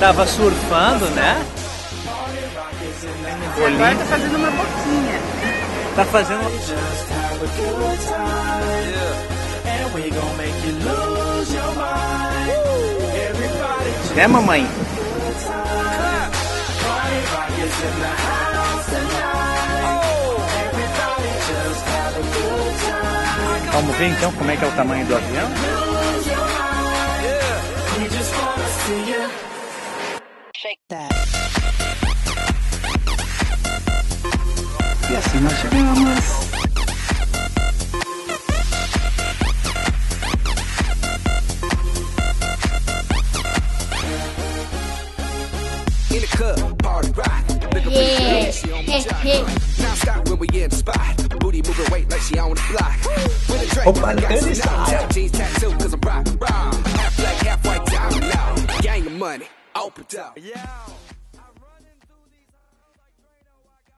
Tava surfando, né? E agora tá fazendo uma boquinha. Tá fazendo uma. Né, mamãe? Vamos ver então como é que é o tamanho do avião? Shake that. E assim nós chegamos. Yeah. yeah. I'm Gang of money, open up. Yeah.